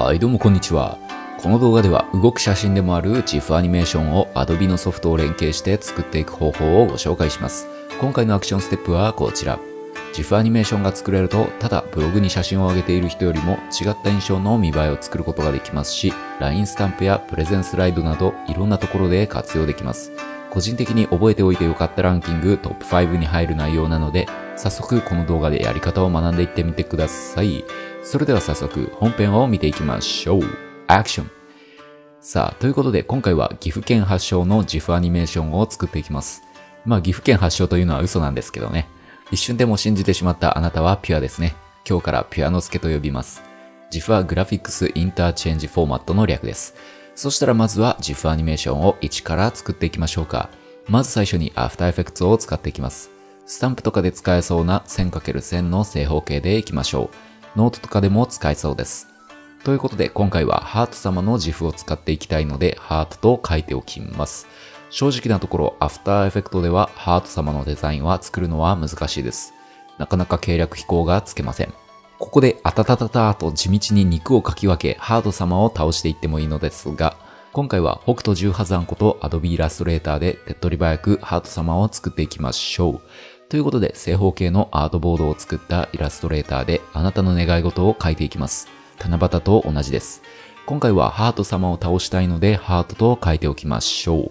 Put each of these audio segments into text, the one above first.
はい、どうもこんにちは。この動画では動く写真でもある GIF アニメーションを Adobe のソフトを連携して作っていく方法をご紹介します。今回のアクションステップはこちら。GIF アニメーションが作れると、ただブログに写真を上げている人よりも違った印象の見栄えを作ることができますし、LINE スタンプやプレゼンスライドなどいろんなところで活用できます。個人的に覚えておいてよかったランキングトップ5に入る内容なので、早速この動画でやり方を学んでいってみてください。それでは早速本編を見ていきましょう。アクションさあ、ということで今回は岐阜県発祥の GIF アニメーションを作っていきます。まあ岐阜県発祥というのは嘘なんですけどね。一瞬でも信じてしまったあなたはピュアですね。今日からピュアノスケと呼びます。GIF はグラフィックスインターチェンジフォーマットの略です。そしたらまずは GIF アニメーションを一から作っていきましょうか。まず最初に After Effects を使っていきます。スタンプとかで使えそうな 1000×1000 の正方形でいきましょう。ノートとかでも使えそうです。ということで今回はハート様の GIF を使っていきたいのでハートと書いておきます。正直なところ After Effects ではハート様のデザインは作るのは難しいです。なかなか経絡秘孔がつけません。ここであたたたたと地道に肉をかき分けハート様を倒していってもいいのですが、今回は北斗柔破斬こと Adobe Illustrator で手っ取り早くハート様を作っていきましょう。ということで正方形のアートボードを作ったイラストレーターであなたの願い事を書いていきます。七夕と同じです。今回はハート様を倒したいのでハートと書いておきましょう。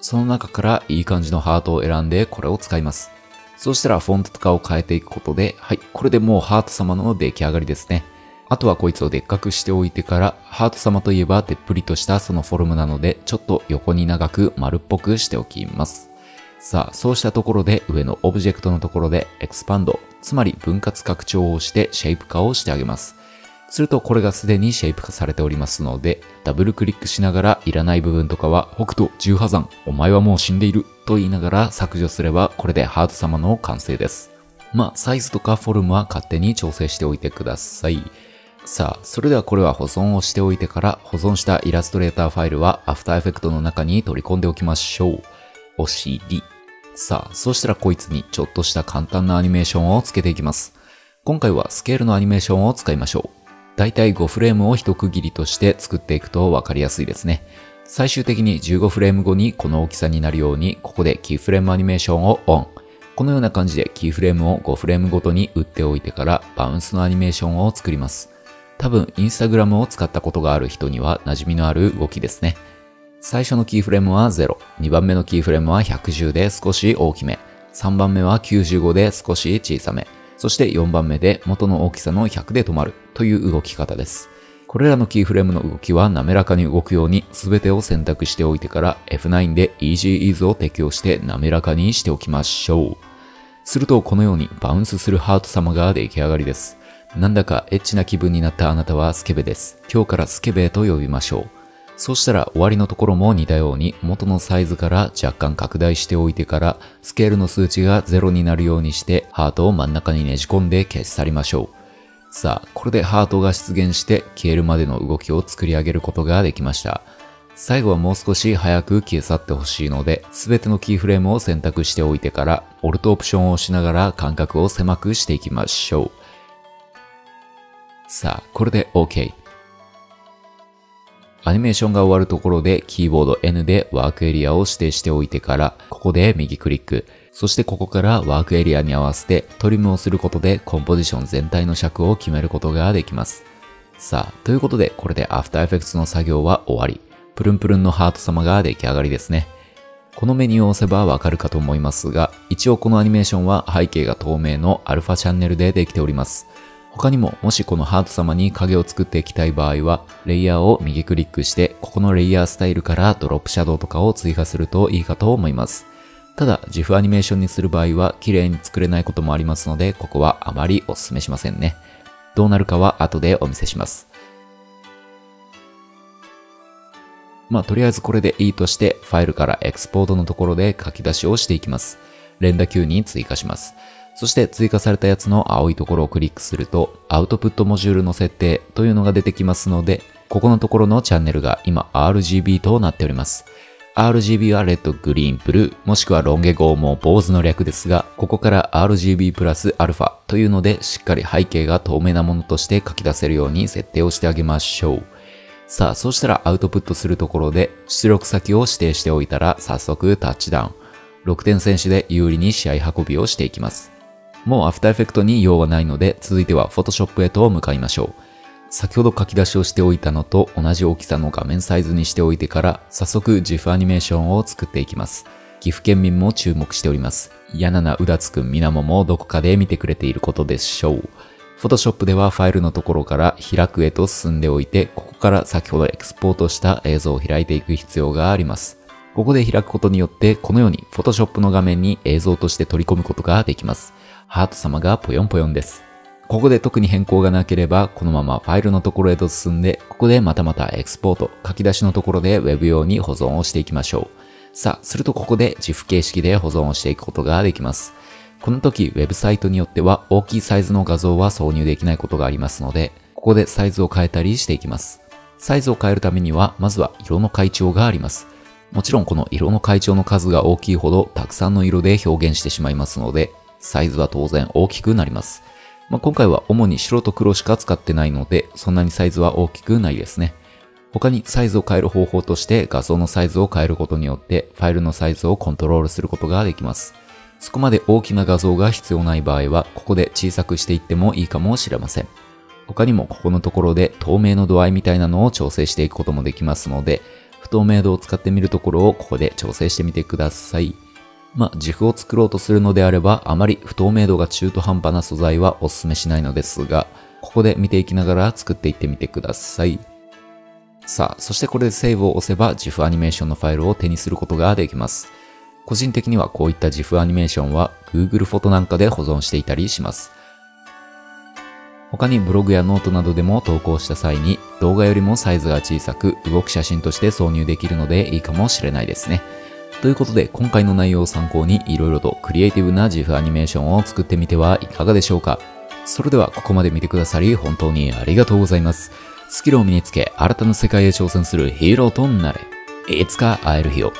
その中からいい感じのハートを選んでこれを使います。そうしたらフォントとかを変えていくことで、はい、これでもうハート様の出来上がりですね。あとはこいつをでっかくしておいてから、ハート様といえばてっぷりとしたそのフォルムなので、ちょっと横に長く丸っぽくしておきます。さあ、そうしたところで上のオブジェクトのところでエクスパンド、つまり分割拡張をしてシェイプ化をしてあげます。するとこれがすでにシェイプ化されておりますので、ダブルクリックしながらいらない部分とかは、北斗柔破斬、お前はもう死んでいると言いながら削除すれば、これでハート様の完成です。まあ、サイズとかフォルムは勝手に調整しておいてください。さあ、それではこれは保存をしておいてから、保存したイラストレーターファイルは After Effects の中に取り込んでおきましょう。お尻。さあ、そしたらこいつにちょっとした簡単なアニメーションをつけていきます。今回はスケールのアニメーションを使いましょう。だいたい5フレームを一区切りとして作っていくとわかりやすいですね。最終的に15フレーム後にこの大きさになるように、ここでキーフレームアニメーションをオン。このような感じでキーフレームを5フレームごとに打っておいてからバウンスのアニメーションを作ります。多分インスタグラムを使ったことがある人には馴染みのある動きですね。最初のキーフレームは0、2番目のキーフレームは110で少し大きめ、3番目は95で少し小さめ、そして4番目で元の大きさの100で止まるという動き方です。これらのキーフレームの動きは滑らかに動くように全てを選択しておいてから F9 で Easy Ease を適用して滑らかにしておきましょう。するとこのようにバウンスするハート様が出来上がりです。なんだかエッチな気分になったあなたはスケベです。今日からスケベと呼びましょう。そうしたら終わりのところも似たように元のサイズから若干拡大しておいてからスケールの数値が0になるようにしてハートを真ん中にねじ込んで消し去りましょう。さあ、これでハートが出現して消えるまでの動きを作り上げることができました。最後はもう少し早く消え去ってほしいので、すべてのキーフレームを選択しておいてから、オルトオプションを押しながら間隔を狭くしていきましょう。さあ、これで OK。アニメーションが終わるところでキーボード N でワークエリアを指定しておいてから、ここで右クリック。そしてここからワークエリアに合わせてトリムをすることでコンポジション全体の尺を決めることができます。さあ、ということでこれで After Effects の作業は終わり。プルンプルンのハート様が出来上がりですね。このメニューを押せばわかるかと思いますが、一応このアニメーションは背景が透明のアルファチャンネルでできております。他にも、もしこのハート様に影を作っていきたい場合は、レイヤーを右クリックして、ここのレイヤースタイルからドロップシャドウとかを追加するといいかと思います。ただ、GIF アニメーションにする場合は、綺麗に作れないこともありますので、ここはあまりお勧めしませんね。どうなるかは後でお見せします。まあ、とりあえずこれでいいとして、ファイルからエクスポートのところで書き出しをしていきます。連打 Q に追加します。そして追加されたやつの青いところをクリックすると、アウトプットモジュールの設定というのが出てきますので、ここのところのチャンネルが今 RGB となっております。RGB はレッド、グリーン、ブルー、もしくはロンゲゴーも坊主の略ですが、ここから RGB プラスアルファというので、しっかり背景が透明なものとして書き出せるように設定をしてあげましょう。さあ、そしたらアウトプットするところで出力先を指定しておいたら早速タッチダウン。6点選手で有利に試合運びをしていきます。もうアフターエフェクトに用はないので、続いては Photoshop へと向かいましょう。先ほど書き出しをしておいたのと同じ大きさの画面サイズにしておいてから、早速 GIF アニメーションを作っていきます。岐阜県民も注目しております。柳名うだつくんみなももどこかで見てくれていることでしょう。Photoshop ではファイルのところから開くへと進んでおいて、ここから先ほどエクスポートした映像を開いていく必要があります。ここで開くことによって、このように Photoshop の画面に映像として取り込むことができます。ハート様がぽよんぽよんです。ここで特に変更がなければ、このままファイルのところへと進んで、ここでまたまたエクスポート、書き出しのところで Web 用に保存をしていきましょう。さあ、するとここで GIF 形式で保存をしていくことができます。この時、ウェブサイトによっては大きいサイズの画像は挿入できないことがありますので、ここでサイズを変えたりしていきます。サイズを変えるためには、まずは色の階調があります。もちろんこの色の階調の数が大きいほど、たくさんの色で表現してしまいますので、サイズは当然大きくなります。まあ、今回は主に白と黒しか使ってないので、そんなにサイズは大きくないですね。他にサイズを変える方法として画像のサイズを変えることによってファイルのサイズをコントロールすることができます。そこまで大きな画像が必要ない場合は、ここで小さくしていってもいいかもしれません。他にもここのところで透明の度合いみたいなのを調整していくこともできますので、不透明度を使ってみるところをここで調整してみてください。まあ、自負を作ろうとするのであれば、あまり不透明度が中途半端な素材はお勧めしないのですが、ここで見ていきながら作っていってみてください。さあ、そしてこれでセーブを押せば GIF アニメーションのファイルを手にすることができます。個人的にはこういった GIF アニメーションは Google フォトなんかで保存していたりします。他にブログやノートなどでも投稿した際に動画よりもサイズが小さく動く写真として挿入できるのでいいかもしれないですね。ということで、今回の内容を参考に色々とクリエイティブな GIF アニメーションを作ってみてはいかがでしょうかそれではここまで見てくださり本当にありがとうございます。スキルを身につけ新たな世界へ挑戦するヒーローとなれ。いつか会える日を。